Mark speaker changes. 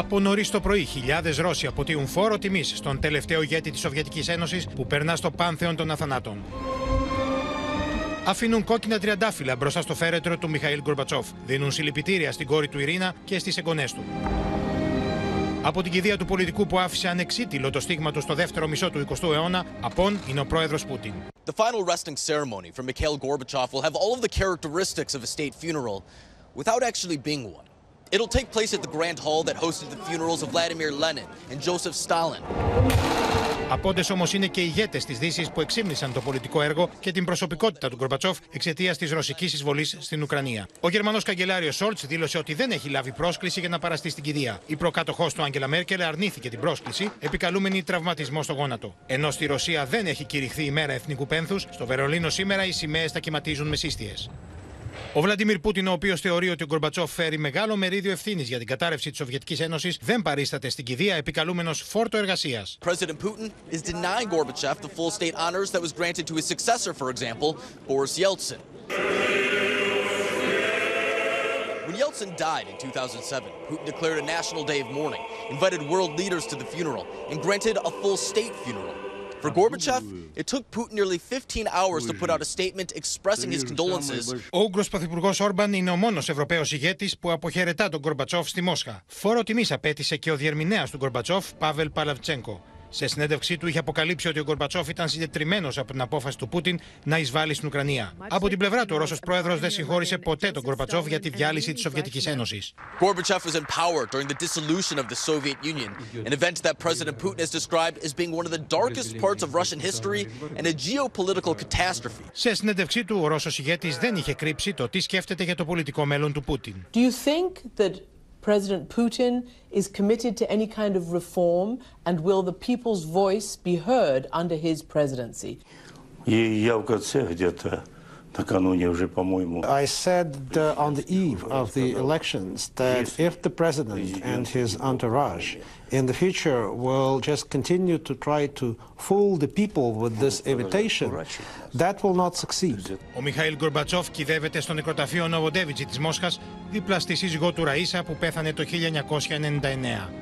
Speaker 1: Από νωρίς το πρωί, χιλιάδες Ρώσοι αποτείουν φόρο τιμής στον τελευταίο ηγέτη της Σοβιετικής Ένωσης που περνά στο πάνθεον των αθανάτων. Αφήνουν κόκκινα τριαντάφυλλα μπροστά στο φέρετρο του Μιχαήλ Γκορμπατσόφ. Δίνουν συλληπιτήρια στην κόρη του Ειρήνα και στις εγγονές του. Από την κηδεία του πολιτικού που άφησε ανεξίτηλο το στίγμα του στο δεύτερο μισό του 20ου αιώνα, απόν είναι ο πρόεδρος Πούτιν.
Speaker 2: The final resting ceremony for Mikhail Gorbachev will have all of the characteristics of a state funeral without actually being one. It'll take place at the Grand Hall that hosted the funerals of Vladimir Lenin and Joseph Stalin.
Speaker 1: Απόντες όμως είναι και ηγέτες της Δύσης που εξήμνησαν το πολιτικό έργο και την προσωπικότητα του Γκορμπατσόφ εξαιτίας της ρωσικής εισβολής στην Ουκρανία. Ο Γερμανός καγκελάριος Σόλτς δήλωσε ότι δεν έχει λάβει πρόσκληση για να παραστεί στην κηδεία. Η προκάτοχός του Άγγελα Μέρκελ αρνήθηκε την πρόσκληση, επικαλούμενη τραυματισμό στο γόνατο. Ενώ στη Ρωσία δεν έχει κηρυχθεί η μέρα εθνικού πένθους, στο Βερολίνο σήμερα οι σημαίες τα κυματίζουν με σύστιες. Ο Βλαντιμίρ Πούτιν, ο οποίο θεωρεί ότι ο Γκορμπατσόφ φέρει μεγάλο μερίδιο ευθύνη για την κατάρρευση τη Σοβιετική Ένωση, δεν παρίσταται στην κηδεία επικαλούμενο φόρτο εργασία.
Speaker 2: President Putin is denying Gorbachev the full state honors that was granted to his successor, for example, Boris Yeltsin. When Yeltsin died in 2007, Putin declared a national day of mourning, invited world leaders to the funeral, and granted a full state funeral. For Gorbachev, it took Putin nearly 15 hours to put out a statement expressing his condolences.
Speaker 1: Ο Ούγγρος Πρωθυπουργός Όρμπαν είναι ο μόνος Ευρωπαίος ηγέτης που αποχαιρετά τον Γκορμπατσόφ στη Μόσχα. Φόρο τιμής απέτησε και ο διερμηνέας του Γκορμπατσόφ, Πάβελ Παλαβτσέγκο. Σε συνέντευξή του είχε αποκαλύψει ότι ο Γκορμπατσόφ ήταν συντετριμένος από την απόφαση του Πούτιν να εισβάλλει στην Ουκρανία. Από την πλευρά του, ο Ρώσος πρόεδρος δεν συγχώρησε ποτέ τον Γκορμπατσόφ για τη διάλυση της Σοβιετικής Ένωσης.
Speaker 2: Gorbachev was in power during the dissolution of the Soviet Union, an event that President Putin has described as being one of the darkest parts of Russian history and a geopolitical catastrophe.
Speaker 1: Σε συνέντευξή του, ο Ρώσος ηγέτης δεν είχε κρύψει το τι σκέφτεται για το πολιτικό μέλλον του Πούτιν.
Speaker 3: Do you think that President Putin is committed to any kind of reform and will the people's voice be heard under his presidency?
Speaker 4: И я в конце где-то накануне уже, по-моему,
Speaker 5: I said uh, on the eve of the elections that if the president and his entourage in the future will just continue to try to fool the people with this invitation, that will not succeed.
Speaker 1: Ο Μιχαήλ Γκορμπατσόφ κυδεύεται στο νεκροταφείο Νοβοντέβιτζι της Μόσχας δίπλα στη σύζυγό του Ραΐσα που πέθανε το 1999.